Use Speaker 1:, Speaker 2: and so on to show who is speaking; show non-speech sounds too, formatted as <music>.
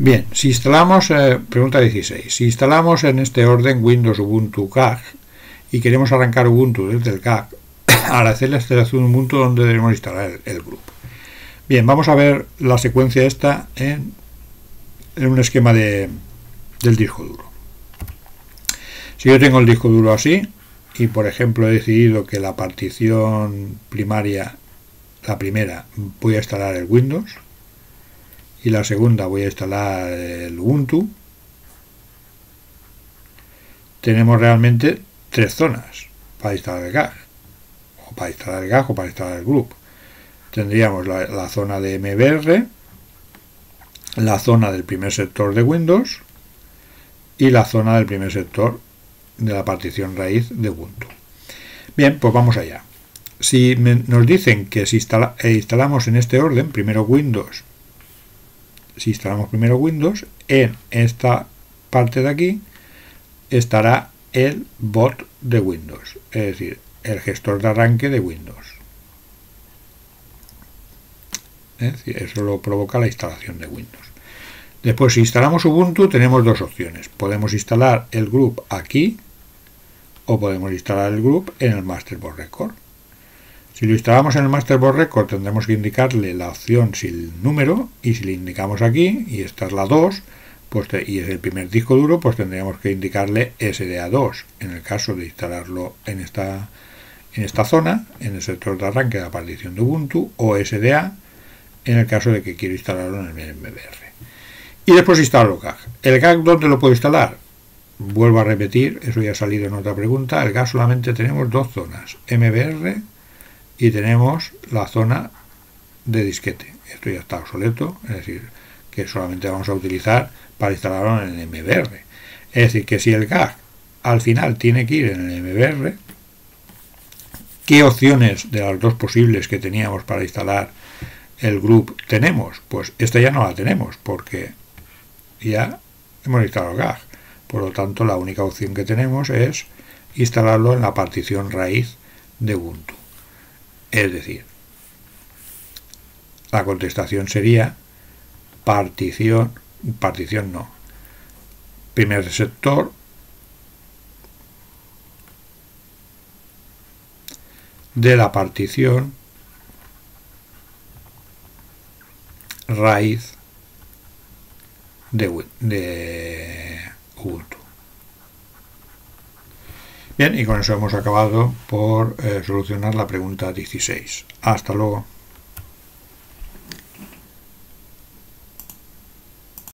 Speaker 1: Bien, si instalamos, eh, pregunta 16, si instalamos en este orden Windows Ubuntu CAG y queremos arrancar Ubuntu desde el CAG, <coughs> hacer la instalación Ubuntu, ¿dónde debemos instalar el, grupo? Bien, vamos a ver la secuencia esta en, un esquema de, del disco duro. Si yo tengo el disco duro así, y por ejemplo he decidido que la partición primaria, la primera, voy a instalar el Windows, y la segunda voy a instalar el Ubuntu. Tenemos realmente tres zonas para instalar el GAG. O para instalar el GAG o para instalar el Group tendríamos la, zona de MBR la zona del primer sector de Windows y la zona del primer sector de la partición raíz de Ubuntu. Bien pues vamos allá. Si nos dicen que si eh, instalamos en este orden primero Windows si instalamos primero Windows, en esta parte de aquí estará el bot de Windows, es decir, el gestor de arranque de Windows. eso lo provoca la instalación de Windows. Después, si instalamos Ubuntu, tenemos dos opciones. Podemos instalar el group aquí o podemos instalar el group en el Masterboard Record. Si lo instalamos en el Masterboard Record tendremos que indicarle la opción sin número y si le indicamos aquí, y esta es la 2, pues y es el primer disco duro, pues tendríamos que indicarle SDA2 en el caso de instalarlo en esta, en esta zona, en el sector de arranque de la partición de Ubuntu, o SDA en el caso de que quiero instalarlo en el MBR. Y después instalo GAG. ¿El GAG dónde lo puedo instalar? Vuelvo a repetir, eso ya ha salido en otra pregunta, el GAG solamente tenemos dos zonas, MBR y tenemos la zona de disquete. Esto ya está obsoleto, es decir, que solamente vamos a utilizar para instalarlo en el MBR. Es decir, que si el GAG al final tiene que ir en el MBR, ¿qué opciones de las dos posibles que teníamos para instalar el group tenemos? Pues esta ya no la tenemos porque ya hemos instalado el GAG. Por lo tanto, la única opción que tenemos es instalarlo en la partición raíz de Ubuntu. Es decir, la contestación sería partición, partición no, primer sector de la partición raíz de, de Ubuntu. Bien, y con eso hemos acabado por eh, solucionar la pregunta 16. Hasta luego.